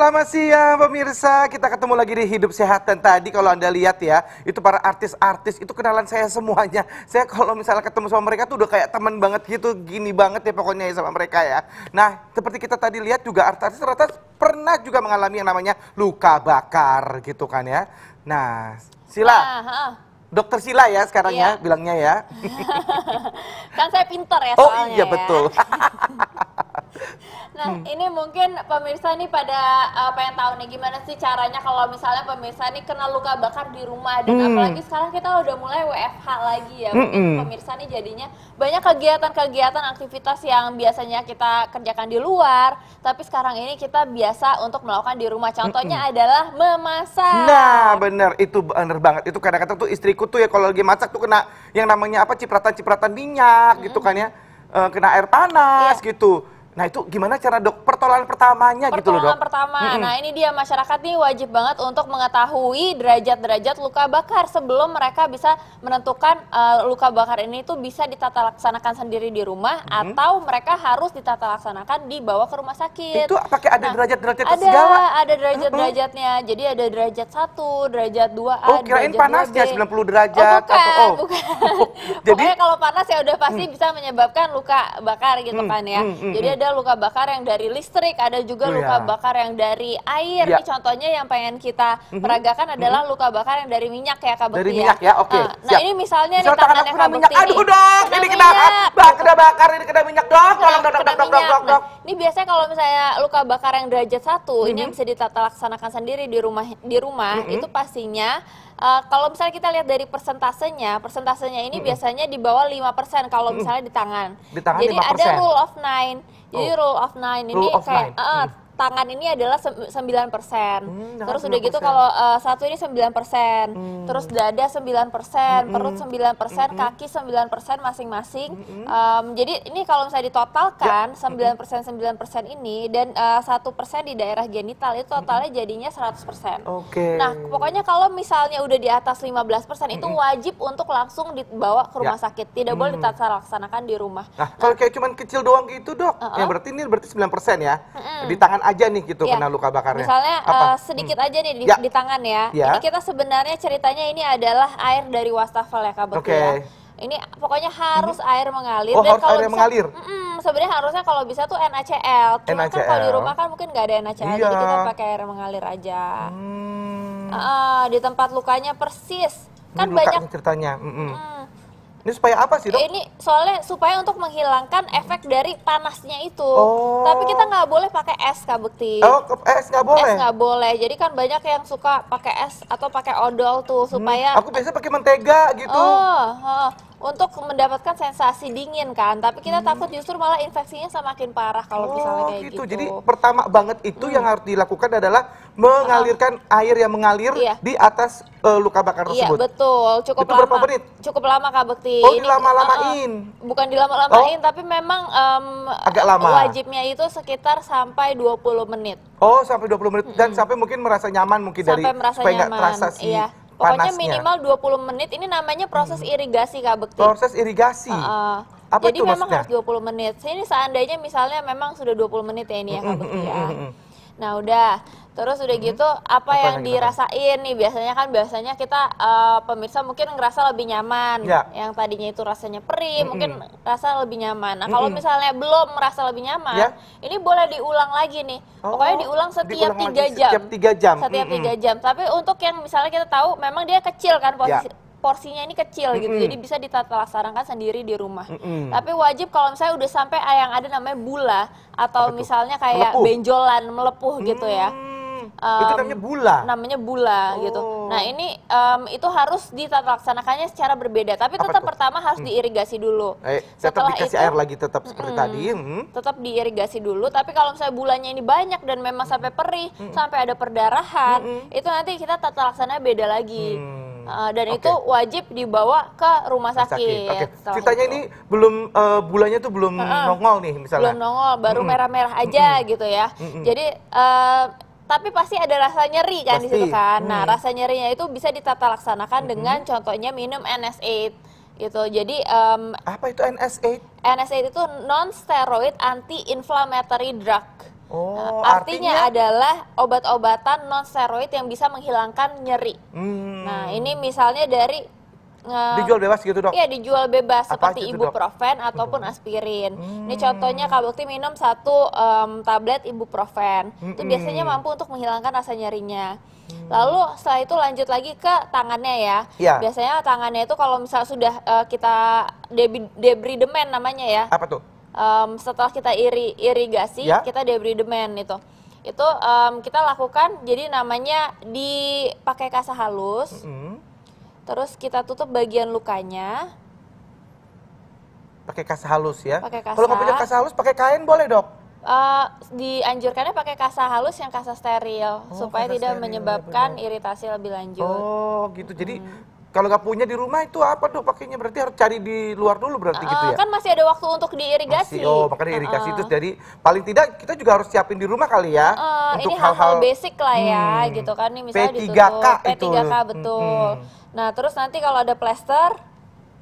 selamat siang pemirsa. Kita ketemu lagi di Hidup Sehat dan tadi kalau Anda lihat ya, itu para artis-artis itu kenalan saya semuanya. Saya kalau misalnya ketemu sama mereka tuh udah kayak teman banget gitu, gini banget ya pokoknya ya sama mereka ya. Nah, seperti kita tadi lihat juga artis ternyata pernah juga mengalami yang namanya luka bakar gitu kan ya. Nah, Sila. Nah, heeh. Dokter Sila ya sekarang ya Iya. bilangnya ya. kan saya pinter ya Oh soalnya iya ya. betul. Nah, Hmm. ini mungkin pemirsa nih pada uh, pengen tahu nih gimana sih caranya kalau misalnya pemirsa nih kena luka bakar di rumah dan Hmm. apalagi sekarang kita udah mulai WFH lagi ya. Mungkin pemirsa nih jadinya banyak kegiatan-kegiatan aktivitas yang biasanya kita kerjakan di luar, tapi sekarang ini kita biasa untuk melakukan di rumah. Contohnya adalah memasak. Nah, bener itu bener banget. Itu kadang-kadang tuh istriku tuh ya kalau lagi masak tuh kena yang namanya apa cipratan-cipratan minyak gitu kan ya. Eh, kena air panas Iya. gitu. Nah, itu gimana cara Dok pertolongan pertamanya gitu loh, Dok? Pertolongan pertama. Mm-mm. Nah, ini dia masyarakat nih wajib banget untuk mengetahui derajat-derajat luka bakar sebelum mereka bisa menentukan eh, luka bakar ini tuh bisa ditata laksanakan sendiri di rumah atau mereka harus ditata laksanakan dibawa ke rumah sakit. Itu pakai ada Nah, derajat-derajat ada, segala? ada derajat-derajatnya. Jadi ada derajat 1, derajat 2A, Oh, kirain derajat panasnya 2B. 90 derajat oh, bukan, atau oh. bukan. Jadi- Pokoknya kalau panas ya udah pasti bisa menyebabkan luka bakar gitu Hmm, kan ya. hmm, hmm, Jadi hmm. ada luka bakar yang dari listrik, ada juga Oh, luka ya. bakar yang dari air. Ya. Nih contohnya yang pengen kita peragakan adalah luka bakar yang dari minyak ya Kak Bekti Dari minyak ya, oke, Nah, nah, siap. ini misalnya Misal nih tangan tangannya aku Kak kena minyak. Bekti Aduh. Dok, ini kena minyak. bak, kena bakar, ini kena minyak, Dok. Tolong, Nah, Dok, Dok, Dok, Dok, Nah, Dok. Ini biasanya kalau misalnya luka bakar yang derajat satu, ini Mhm. yang bisa ditata laksanakan sendiri di rumah di rumah itu pastinya eh, kalau misalnya kita lihat dari persentasenya, persentasenya ini biasanya di bawah 5% kalau misalnya di tangan. Di tangan Jadi ada 5%. rule of nine. Jadi Oh. rule of nine ini Rule of kayak nine. eh, Hmm. Tangan ini adalah sem- 9%. Hmm, Terus udah gitu 9%. kalau eh, satu ini 9%. Hmm. Terus dada 9%, perut 9%, kaki 9% masing-masing. Em, jadi ini kalau misalnya ditotalkan 9% 9% ini dan eh, satu persen di daerah genital itu totalnya jadinya 100%. Oke. Nah, pokoknya kalau misalnya udah di atas 15% itu wajib untuk langsung dibawa ke rumah Ya. sakit. Tidak boleh ditata laksanakan di rumah. Nah, kalau kayak cuman kecil doang gitu, Dok. Ya berarti ini berarti 9% ya. Di tangan aja nih gitu Iya. kena luka bakarnya. Misalnya Apa? eh, sedikit aja nih di, Ya. di tangan ya. Ya. Ini kita sebenarnya ceritanya ini adalah air dari wastafel ya Kak Bekti Oke. ya. Ini pokoknya harus air mengalir Oh, harus kalau air yang mengalir? Mm-mm, sebenarnya harusnya kalau bisa tuh NaCl. Cuma kan kalau di NaCl. rumah kan mungkin nggak ada NaCl, Iya. jadi kita pakai air mengalir aja. Hmm. Ah, di tempat lukanya persis. Kan Ini banyak ceritanya. Mm-mm. Hmm. Ini supaya apa sih, Dok? Ini soalnya supaya untuk menghilangkan efek dari panasnya itu. Oh. Tapi kita nggak boleh pakai es Kak Bekti. Oh, es nggak boleh. Es nggak boleh. Jadi kan banyak yang suka pakai es atau pakai odol tuh supaya Aku biasa pakai mentega gitu. Oh, oh, untuk mendapatkan sensasi dingin kan. Tapi kita takut justru malah infeksinya semakin parah kalau misalnya kayak gitu. Jadi pertama banget itu yang harus dilakukan adalah mengalirkan air yang mengalir Iya. di atas eh, luka bakar Iya tersebut. betul, cukup Itu lama. berapa menit? Cukup lama Kak Bekti. Oh, Ini- dilama-lamain. uh-uh. bukan dilama-lamain, tapi memang em, Agak lama. Wajibnya itu sekitar sampai 20 menit. Oh, sampai 20 menit dan sampai mungkin merasa nyaman mungkin dari sampai merasa supaya nyaman. terasa si iya. Pokoknya panasnya. minimal 20 menit. Ini namanya proses irigasi Kak Bekti. Proses irigasi. Heeh. Apa Jadi itu memang maksudnya? harus 20 menit. Ini seandainya misalnya memang sudah 20 menit ya ini ya Kak Bekti ya. mm, mm, mm. Nah udah, terus udah gitu apa, Apa yang yang dirasain nih biasanya kan biasanya kita eh, pemirsa mungkin ngerasa lebih nyaman. Ya. Yang tadinya itu rasanya perih, mungkin rasa lebih nyaman. Nah kalau misalnya belum merasa lebih nyaman, Ya. ini boleh diulang lagi nih. Oh, Pokoknya diulang setiap diulang tiga jam. setiap tiga jam. Setiap tiga jam. Tapi untuk yang misalnya kita tahu memang dia kecil kan posisi Ya. porsinya ini kecil gitu, Mm-mm. jadi bisa ditata laksanakan sendiri di rumah. Mm-mm. Tapi wajib kalau misalnya udah sampai yang ada namanya bula atau misalnya kayak Melepuh? benjolan melepuh gitu ya. Hmm, Em, itu namanya bula. Namanya bula Oh. gitu. Nah ini em, itu harus ditata laksanakannya secara berbeda. Tapi Apa tetap tuh? pertama harus diirigasi dulu. Eh, tetap Setelah dikasih itu- air lagi tetap seperti tadi. hmm. tetap diirigasi dulu tapi kalau misalnya bulannya ini banyak dan memang sampai perih sampai ada perdarahan itu nanti kita tata laksananya beda lagi Hmm. Uh, dan Oke. itu wajib dibawa ke rumah sakit, Oke. setelah Ceritanya itu. ini belum eh, bulannya tuh belum nongol nih misalnya. belum nongol baru merah-merah aja gitu ya jadi eh, tapi pasti ada rasa nyeri kan di Pasti. situ kan nah Hmm. rasa nyerinya itu bisa ditata laksanakan dengan contohnya minum NSAID gitu jadi em, Apa itu NSA? NSAID itu non steroid anti inflammatory drug Oh, Nah, artinya, artinya? adalah obat-obatan non steroid yang bisa menghilangkan nyeri. Hmm. Nah, ini misalnya dari nge- dijual bebas gitu dok? Iya dijual bebas Apa seperti itu, Dok? ibuprofen ataupun aspirin. Ini Hmm. contohnya Kak Bukti minum satu em, tablet ibuprofen. Itu Mm-mm. biasanya mampu untuk menghilangkan rasa nyerinya. Lalu setelah itu lanjut lagi ke tangannya ya. Iya. Biasanya tangannya itu kalau misal sudah eh, kita debridemen namanya ya. Apa tuh? Em, setelah kita iri irigasi Ya. kita debridemen itu. Itu em, kita lakukan jadi namanya dipakai kasa halus. Hmm. Terus kita tutup bagian lukanya. Pakai kasa halus ya? Pakai Kalau nggak punya kasa halus, pakai kain boleh dok? Eh, dianjurkannya pakai kasa halus yang kasa steril Oh, supaya kasa tidak steril, menyebabkan benar. iritasi lebih lanjut. Oh gitu. Jadi kalau nggak punya di rumah itu apa dok pakainya? Berarti harus cari di luar dulu berarti gitu Eh, ya? Kan masih ada waktu untuk diirigasi. Masih, oh makanya irigasi Heeh. itu jadi paling tidak kita juga harus siapin di rumah kali ya Eh, ini hal-hal basic lah ya Hmm. gitu kan nih misalnya P3K ditutup itu. P3K betul. Hmm. Nah, terus nanti kalau ada plester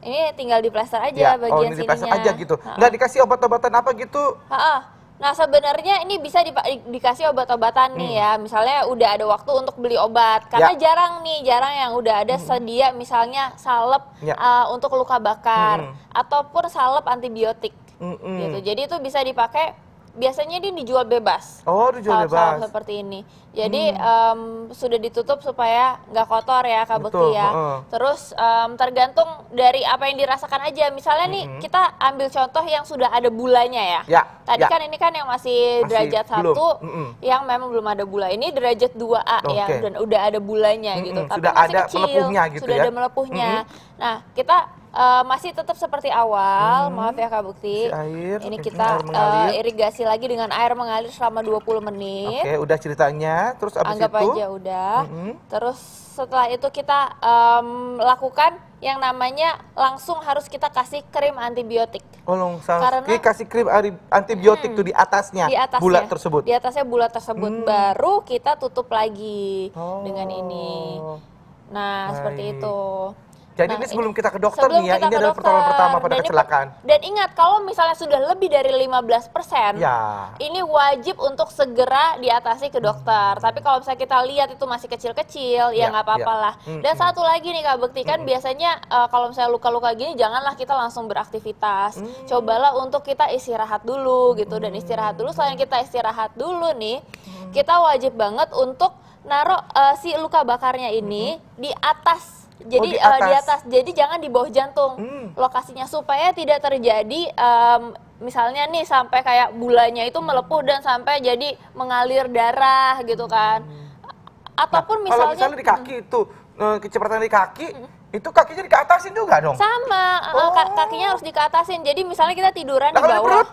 ini tinggal di plester aja Ya, oh bagian ini dipasang sininya. aja gitu. Heeh. Nggak dikasih obat-obatan apa gitu? Ha-ha. Nah sebenarnya ini bisa dipa- di- dikasih obat-obatan nih ya, misalnya udah ada waktu untuk beli obat, karena Hmm. Ya. jarang nih, jarang yang udah ada sedia misalnya salep Ya. uh, untuk luka bakar Hmm. ataupun salep antibiotik Mm-mm. gitu. Jadi itu bisa dipakai, biasanya dia dijual bebas. Oh dijual bebas. seperti ini. Jadi em, sudah ditutup supaya nggak kotor ya Kak Betul, Bekti ya. heeh. Terus em, tergantung dari apa yang dirasakan aja. Misalnya nih kita ambil contoh yang sudah ada bulanya ya. Ya, Tadi ya. kan ini kan yang masih, Masih derajat belum, satu mm-mm. yang memang belum ada bula. Ini derajat 2A ya Oke. dan udah ada bulanya Mm-mm, gitu. Tapi sudah masih ada kecil, melepuhnya gitu sudah ya. ada melepuhnya. Nah, kita eh, masih tetap seperti awal. Maaf ya Kak Bukti. Si air, Ini kita eh, irigasi lagi dengan air mengalir selama 20 menit. Oke, udah ceritanya. Terus abis Anggap itu? aja udah. Mm-mm. Terus setelah itu kita em, lakukan yang namanya langsung harus kita kasih krim antibiotik. Oh, longsang. Karena- kasih krim antibiotik tuh di atasnya, di atasnya bulat tersebut. di atasnya bulat tersebut Hmm. baru kita tutup lagi Oh. dengan ini nah seperti Baik. itu Jadi Nah, ini sebelum kita ke dokter sebelum nih ya, ini adalah pertolongan dokter. pertama pada Dan ini- kecelakaan. dan ingat kalau misalnya sudah lebih dari 15% Ya. ini wajib untuk segera diatasi ke dokter. Tapi kalau misalnya kita lihat itu masih kecil-kecil, ya Ya, nggak apa-apa ya. lah. Mm, Dan mm. satu lagi nih Kak Bekti kan biasanya eh, kalau misalnya luka-luka gini janganlah kita langsung beraktivitas. Mm. Cobalah untuk kita istirahat dulu gitu dan istirahat dulu. Selain kita istirahat dulu nih, kita wajib banget untuk naruh eh, si luka bakarnya ini di atas. Jadi di eh, di atas. atas. Jadi jangan di bawah jantung Hmm. lokasinya supaya tidak terjadi em, misalnya nih sampai kayak bulanya itu melepuh dan sampai jadi mengalir darah gitu kan. Ataupun Hmm. Nah, Kalau misalnya, misalnya di kaki itu eh, kecepatan di kaki, itu kakinya dikeatasin juga dong. sama eh, Oh. kakinya harus dikatasin. Jadi misalnya kita tiduran Nah, di kalau di bawah. perut?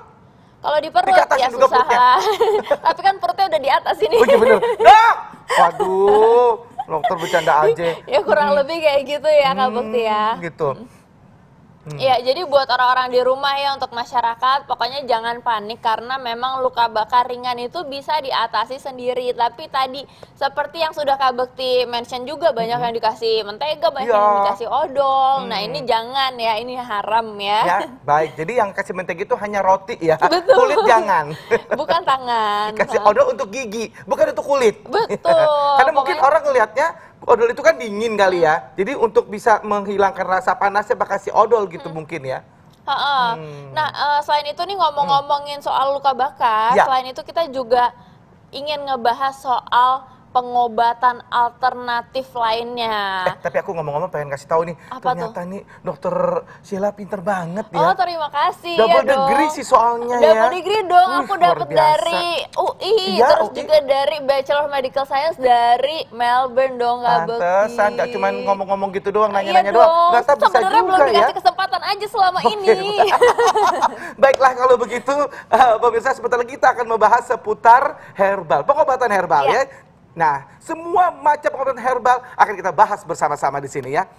Kalau di perut ya susah lah. Tapi kan perutnya udah di atas ini. Oh iya bener. Dok! Dokter bercanda aja. ya kurang lebih kayak gitu ya Kak Bukti ya. Hmm, Gitu. Iya, jadi buat orang-orang di rumah ya untuk masyarakat, pokoknya jangan panik karena memang luka bakar ringan itu bisa diatasi sendiri. Tapi tadi seperti yang sudah Kak Bekti mention juga banyak yang dikasih mentega, banyak Iya. yang dikasih odol. Nah, ini jangan ya, ini haram ya. Ya, baik. Jadi yang kasih mentega itu hanya roti ya. Betul. Kulit jangan. Bukan tangan. Kasih odol untuk gigi, bukan untuk kulit. Betul, Karena mungkin pokoknya- orang ngelihatnya odol itu kan dingin kali ya. Jadi untuk bisa menghilangkan rasa panasnya bakal kasih odol gitu mungkin ya. Ha-ha. Hmm. Nah, eh, selain itu nih ngomong-ngomongin soal luka bakar, Ya. selain itu kita juga ingin ngebahas soal pengobatan alternatif Eh, lainnya. tapi aku ngomong-ngomong pengen kasih tahu nih, Apa ternyata nih dokter Sheila pinter banget Oh, ya. terima kasih Double ya dong. degree sih soalnya Double ya. degree dong, Wih, aku luar dapat dari UI, Iya, terus UI. juga dari Bachelor of Medical Science dari Melbourne dong, Kak Pantesan, gak cuma ngomong-ngomong gitu doang, Iya nanya-nanya dong. doang. Ternyata bisa Sebenarnya belum juga ya. dikasih kesempatan aja selama Oke. ini. Baiklah kalau begitu, eh, pemirsa sebentar lagi kita akan membahas seputar herbal, pengobatan herbal Iya. ya. Nah, semua macam pengobatan herbal akan kita bahas bersama-sama di sini ya.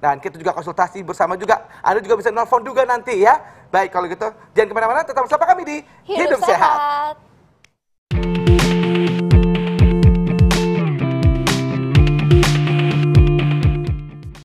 Dan kita juga konsultasi bersama juga. Anda juga bisa nelfon juga nanti ya. Baik kalau gitu, jangan ke mana-mana, tetap bersama kami di Hidup, sehat.